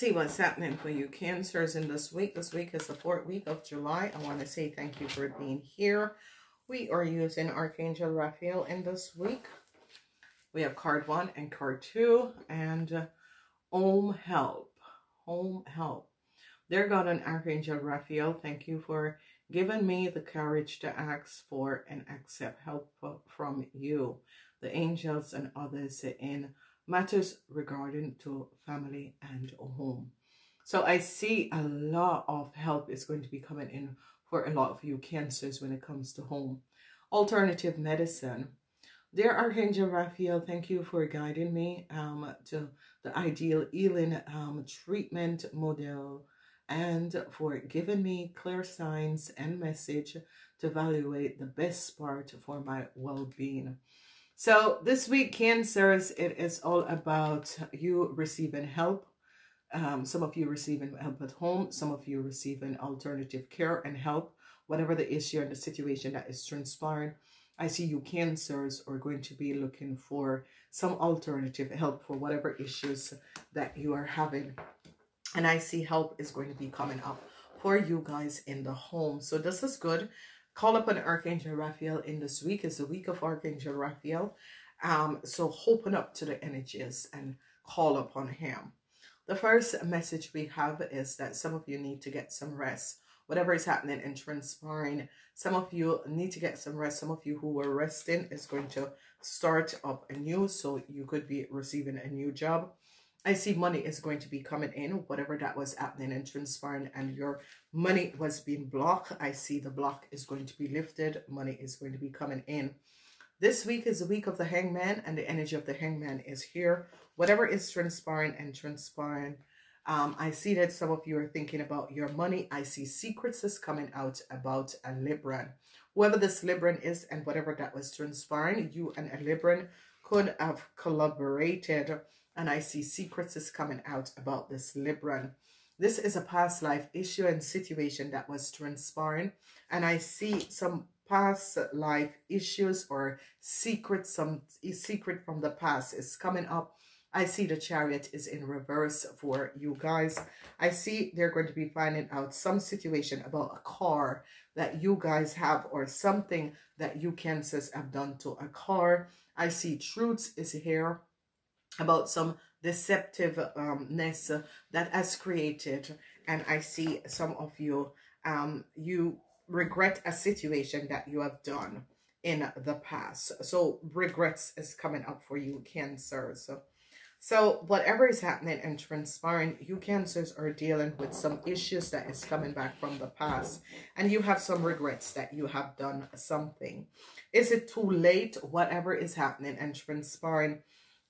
See what's happening for you, Cancers, in this week. This week is the fourth week of July. I want to say thank you for being here. We are using Archangel Raphael in this week. We have card one and card two, and uh, Home Help. Home Help. Dear God and Archangel Raphael, thank you for giving me the courage to ask for and accept help from you, the angels and others in matters regarding to family and home. So I see a lot of help is going to be coming in for a lot of you cancers when it comes to home. Alternative medicine. Dear Archangel Raphael, thank you for guiding me um, to the ideal healing um, treatment model and for giving me clear signs and message to evaluate the best part for my well-being. So this week, Cancers, it is all about you receiving help. Um, some of you receiving help at home. Some of you receiving alternative care and help. Whatever the issue and the situation that is transpiring. I see you Cancers are going to be looking for some alternative help for whatever issues that you are having. And I see help is going to be coming up for you guys in the home. So this is good. Call upon Archangel Raphael in this week. It's the week of Archangel Raphael. Um, so open up to the energies and call upon him. The first message we have is that some of you need to get some rest. Whatever is happening and transpiring, some of you need to get some rest. Some of you who were resting is going to start up anew. So you could be receiving a new job. I see money is going to be coming in, whatever that was happening and transpiring, and your money was being blocked. I see the block is going to be lifted. Money is going to be coming in. This week is the week of the hangman, and the energy of the hangman is here. Whatever is transpiring and transpiring, um, I see that some of you are thinking about your money. I see secrets is coming out about a Libran. Whoever this Libran is and whatever that was transpiring, you and a Libran could have collaborated and I see secrets is coming out about this Libran. This is a past life issue and situation that was transpiring. And I see some past life issues or secrets, some secret from the past is coming up. I see the chariot is in reverse for you guys. I see they're going to be finding out some situation about a car that you guys have or something that you cancers have done to a car. I see truths is here about some deceptiveness that has created and I see some of you um you regret a situation that you have done in the past. So regrets is coming up for you cancers. So so whatever is happening and transpiring you cancers are dealing with some issues that is coming back from the past and you have some regrets that you have done something. Is it too late? Whatever is happening and transpiring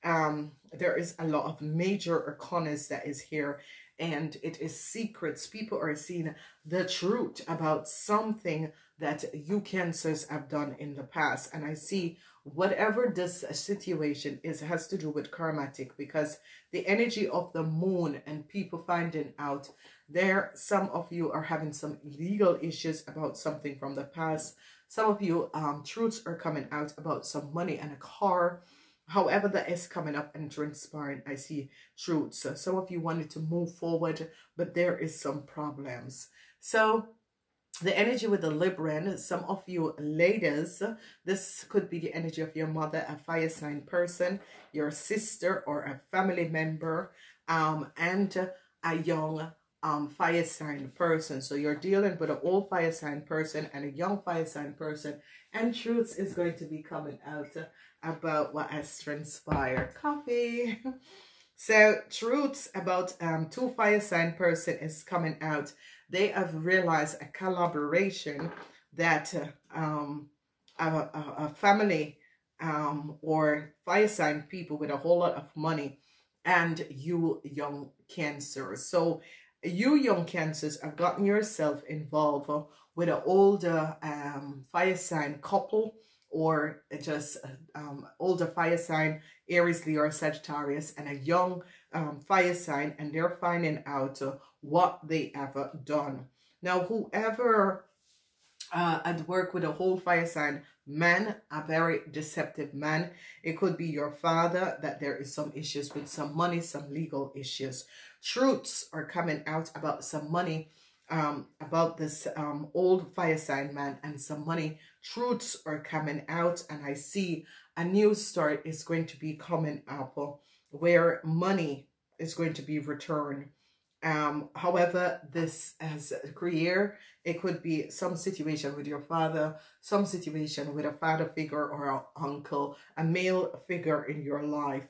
um, there is a lot of major arcanas that is here and it is secrets. People are seeing the truth about something that you cancers have done in the past. And I see whatever this situation is has to do with karmatic because the energy of the moon and people finding out there, some of you are having some legal issues about something from the past. Some of you, um, truths are coming out about some money and a car however that is coming up and transpiring, I see truth. So some of you wanted to move forward, but there is some problems. So the energy with the Libran, some of you ladies, this could be the energy of your mother, a fire sign person, your sister or a family member, um, and a young um, fire sign person. So you're dealing with an old fire sign person and a young fire sign person, and truth is going to be coming out about what has transpired. Coffee. so truths about um, two fire sign person is coming out. They have realized a collaboration that uh, um, a, a, a family um, or fire sign people with a whole lot of money and you young cancer. So you young cancers have gotten yourself involved with an older um, fire sign couple or just um, older fire sign, Aries, Leo, or Sagittarius, and a young um, fire sign, and they're finding out uh, what they ever done. Now, whoever uh, at work with a whole fire sign man, a very deceptive man. It could be your father that there is some issues with some money, some legal issues. Truths are coming out about some money, um, about this um, old fire sign man and some money. Truths are coming out and I see a new start is going to be coming up where money is going to be returned um, however, this as a career, it could be some situation with your father, some situation with a father figure or an uncle, a male figure in your life.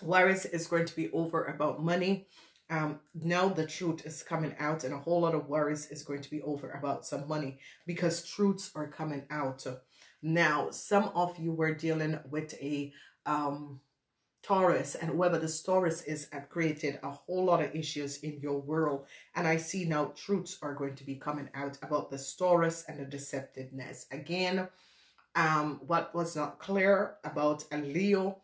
Whereas is going to be over about money. Um, now the truth is coming out and a whole lot of worries is going to be over about some money because truths are coming out. Now, some of you were dealing with a um, Taurus and whoever this Taurus is have created a whole lot of issues in your world. And I see now truths are going to be coming out about the Taurus and the deceptiveness. Again, um, what was not clear about a Leo,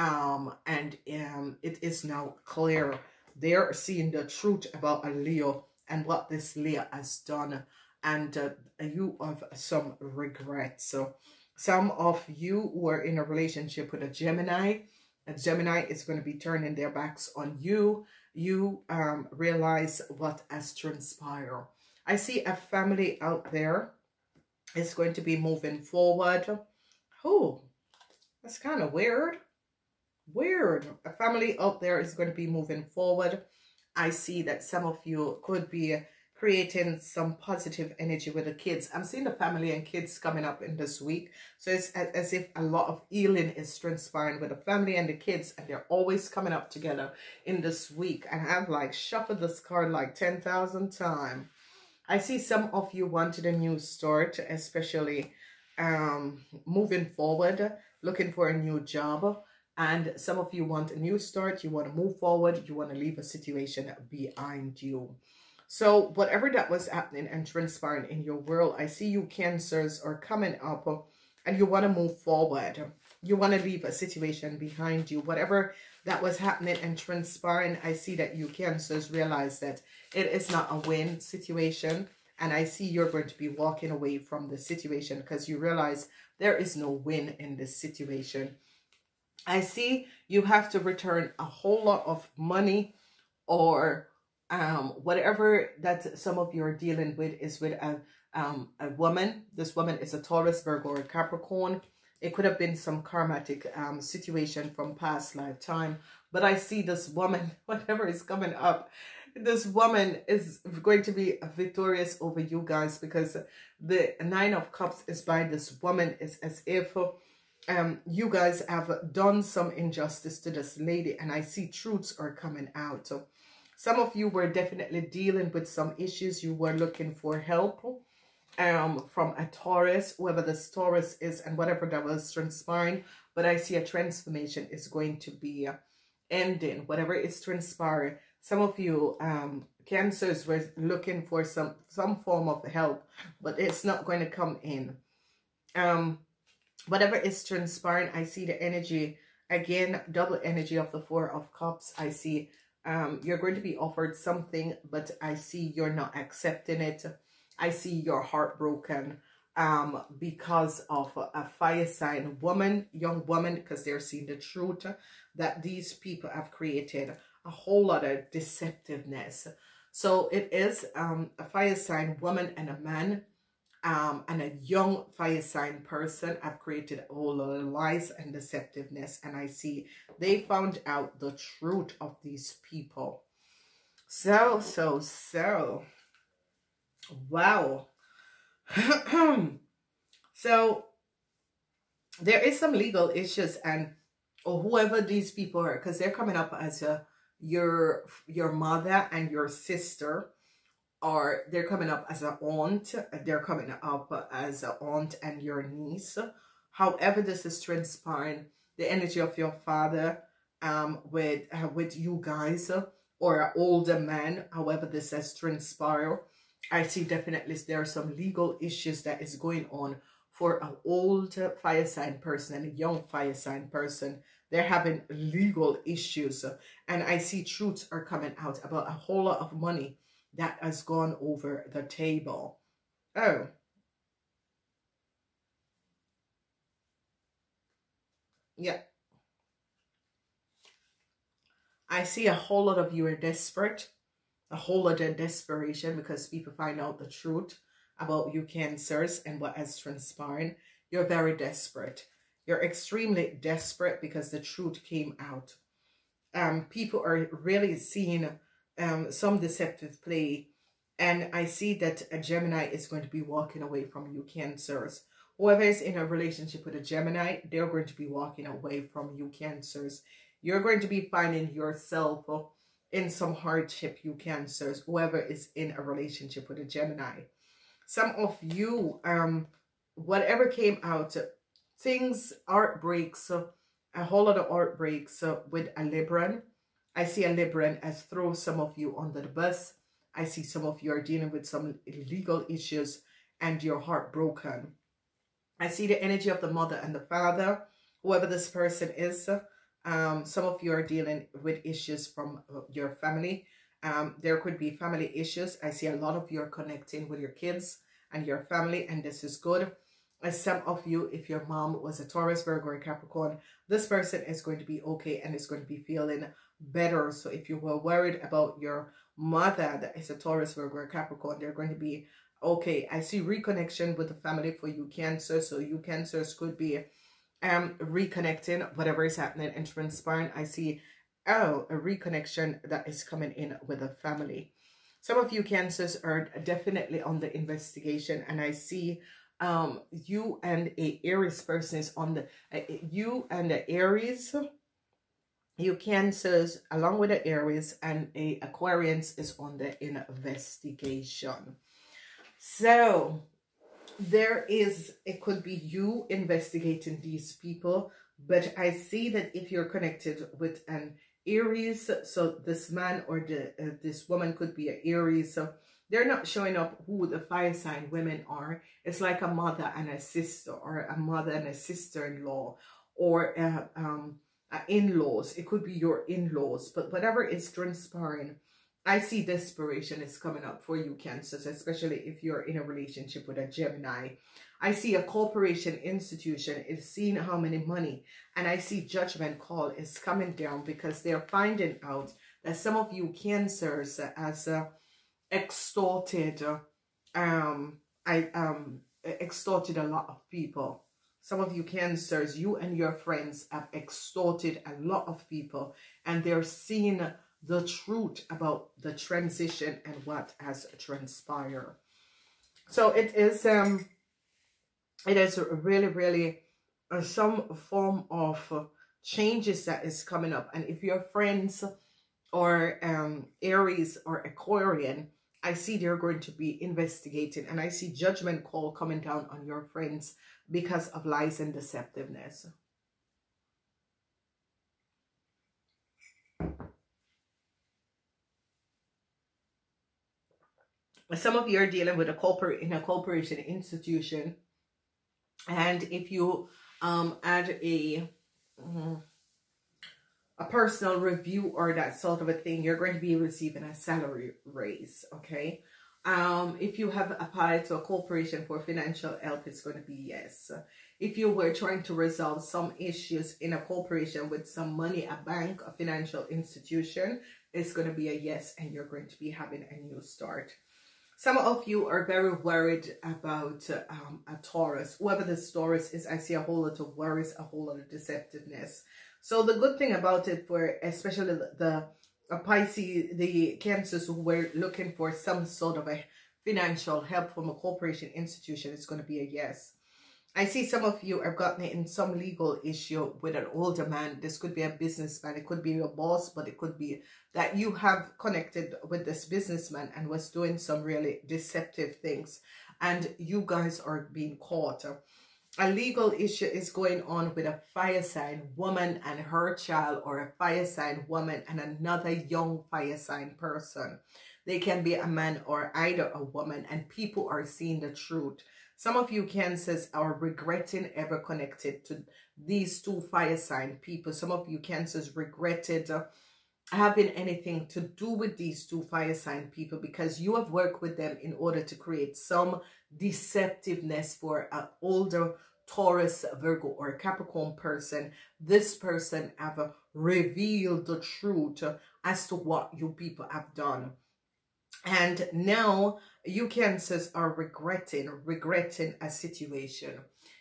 um, and um, it is now clear. They're seeing the truth about a Leo and what this Leo has done. And uh, you have some regret. So some of you were in a relationship with a Gemini, a Gemini is going to be turning their backs on you. You um, realize what has transpired. I see a family out there is going to be moving forward. Oh, that's kind of weird. Weird. A family out there is going to be moving forward. I see that some of you could be creating some positive energy with the kids. I'm seeing the family and kids coming up in this week. So it's as if a lot of healing is transpiring with the family and the kids and they're always coming up together in this week. And I've like shuffled this card like 10,000 times. I see some of you wanted a new start, especially um, moving forward, looking for a new job. And some of you want a new start, you want to move forward, you want to leave a situation behind you. So whatever that was happening and transpiring in your world, I see you cancers are coming up and you want to move forward. You want to leave a situation behind you. Whatever that was happening and transpiring, I see that you cancers realize that it is not a win situation. And I see you're going to be walking away from the situation because you realize there is no win in this situation. I see you have to return a whole lot of money or um, whatever that some of you are dealing with is with a, um, a woman. This woman is a Taurus, Virgo, or Capricorn. It could have been some karmatic um, situation from past lifetime. But I see this woman, whatever is coming up, this woman is going to be victorious over you guys because the Nine of Cups is by this woman. It's as if um, you guys have done some injustice to this lady and I see truths are coming out. So some of you were definitely dealing with some issues. You were looking for help um, from a Taurus, whoever this Taurus is and whatever that was transpiring. But I see a transformation is going to be ending, whatever is transpiring. Some of you um, cancers were looking for some, some form of help, but it's not going to come in. Um, whatever is transpiring, I see the energy, again, double energy of the Four of Cups. I see um, you're going to be offered something, but I see you're not accepting it. I see you're heartbroken um, because of a fire sign woman, young woman, because they're seeing the truth that these people have created a whole lot of deceptiveness. So it is um, a fire sign woman and a man um, and a young fire sign person have created all of lies and deceptiveness. And I see they found out the truth of these people. So, so, so. Wow. so, there is some legal issues and or whoever these people are, because they're coming up as a, your, your mother and your sister or they're coming up as an aunt, they're coming up as an aunt and your niece. However this is transpiring, the energy of your father um, with, uh, with you guys or an older man, however this has transpired, I see definitely there are some legal issues that is going on for an old fire sign person and a young fire sign person. They're having legal issues. And I see truths are coming out about a whole lot of money that has gone over the table. Oh. Yeah. I see a whole lot of you are desperate, a whole lot of desperation because people find out the truth about you cancers and what has transpired. You're very desperate. You're extremely desperate because the truth came out. Um, people are really seeing um, some deceptive play. And I see that a Gemini is going to be walking away from you, Cancers. Whoever is in a relationship with a Gemini, they're going to be walking away from you, Cancers. You're going to be finding yourself in some hardship, you Cancers, whoever is in a relationship with a Gemini. Some of you, um, whatever came out, things, art breaks, a whole lot of art breaks with a Libran. I see a Libran as throw some of you under the bus. I see some of you are dealing with some legal issues and your heart broken. I see the energy of the mother and the father, whoever this person is. Um, some of you are dealing with issues from uh, your family. Um, there could be family issues. I see a lot of you are connecting with your kids and your family, and this is good. As some of you, if your mom was a Taurus, Virgo, or Capricorn, this person is going to be okay and is going to be feeling better. So if you were worried about your mother that is a Taurus, Virgo, or Capricorn, they're going to be okay. I see reconnection with the family for you Cancer. So you Cancers could be um reconnecting whatever is happening and transpiring. I see oh a reconnection that is coming in with a family. Some of you Cancers are definitely on the investigation and I see um you and a Aries person is on the uh, you and the Aries you cancers along with the Aries and a Aquarians is on the investigation so there is it could be you investigating these people but I see that if you're connected with an Aries so this man or the uh, this woman could be an Aries so they're not showing up who the fire sign women are. It's like a mother and a sister or a mother and a sister-in-law or uh, um, uh, in-laws. It could be your in-laws, but whatever is transpiring, I see desperation is coming up for you, Cancers, especially if you're in a relationship with a Gemini. I see a corporation institution is seeing how many money, and I see judgment call is coming down because they're finding out that some of you Cancers as a extorted um I um extorted a lot of people. Some of you cancers, you and your friends have extorted a lot of people and they're seeing the truth about the transition and what has transpired. So it is um it is really really uh, some form of changes that is coming up and if your friends or um Aries or Aquarian I see they're going to be investigating and I see judgment call coming down on your friends because of lies and deceptiveness. Some of you are dealing with a corporate in a corporation institution and if you um add a mm, a personal review or that sort of a thing, you're going to be receiving a salary raise, okay? Um, if you have applied to a corporation for financial help, it's going to be yes. If you were trying to resolve some issues in a corporation with some money, a bank, a financial institution, it's going to be a yes and you're going to be having a new start. Some of you are very worried about um, a Taurus. Whoever this Taurus is, I see a whole lot of worries, a whole lot of deceptiveness. So the good thing about it for especially the, the Pisces, the cancers who were looking for some sort of a financial help from a corporation institution it's going to be a yes. I see some of you have gotten in some legal issue with an older man. This could be a businessman. It could be your boss, but it could be that you have connected with this businessman and was doing some really deceptive things. And you guys are being caught a legal issue is going on with a fire sign woman and her child or a fire sign woman and another young fire sign person. They can be a man or either a woman and people are seeing the truth. Some of you cancers are regretting ever connected to these two fire sign people. Some of you cancers regretted having anything to do with these two fire sign people because you have worked with them in order to create some deceptiveness for an older Taurus, Virgo, or Capricorn person. This person have revealed the truth as to what you people have done. And now you cancers are regretting, regretting a situation.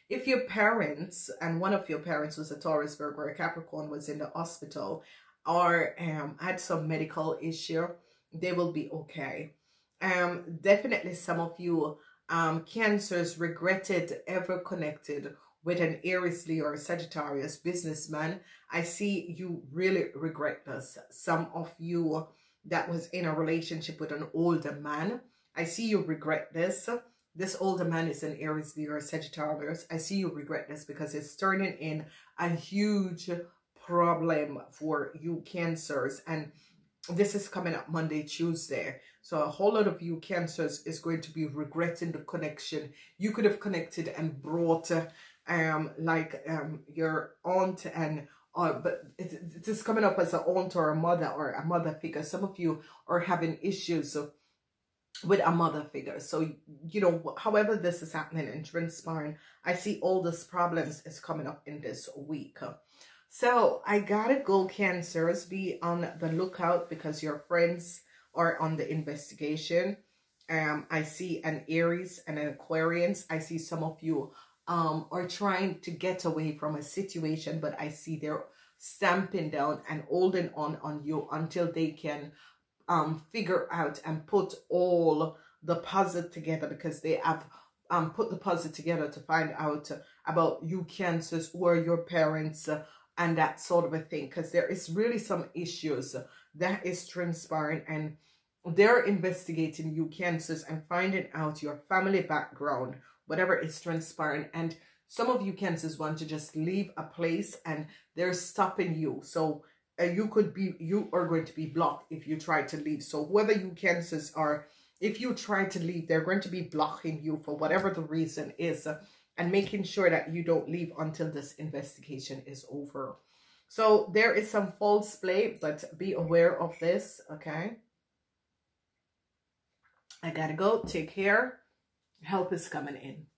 If your parents and one of your parents was a Taurus, Virgo, or a Capricorn was in the hospital or um, had some medical issue, they will be okay. Um, definitely some of you um, cancers regretted ever connected with an Aries, Leo, or Sagittarius businessman. I see you really regret this. Some of you that was in a relationship with an older man. I see you regret this. This older man is an Aries, Leo, or Sagittarius. I see you regret this because it's turning in a huge problem for you cancers and this is coming up Monday, Tuesday. So a whole lot of you cancers is going to be regretting the connection. You could have connected and brought um like um your aunt and uh, but it, is coming up as an aunt or a mother or a mother figure. Some of you are having issues with a mother figure. So, you know, however this is happening and transpiring, I see all these problems is coming up in this week. So I gotta go cancers. Be on the lookout because your friends are on the investigation. Um, I see an Aries and an Aquarians. I see some of you um, are trying to get away from a situation, but I see they're stamping down and holding on on you until they can um, figure out and put all the puzzle together because they have um, put the puzzle together to find out about you cancers or your parents uh, and that sort of a thing because there is really some issues that is transpiring and they're investigating you cancers and finding out your family background whatever is transpiring. And some of you cancers want to just leave a place and they're stopping you. So uh, you could be you are going to be blocked if you try to leave. So whether you cancers are if you try to leave they're going to be blocking you for whatever the reason is and making sure that you don't leave until this investigation is over. So there is some false play, but be aware of this, okay? I gotta go. Take care. Help is coming in.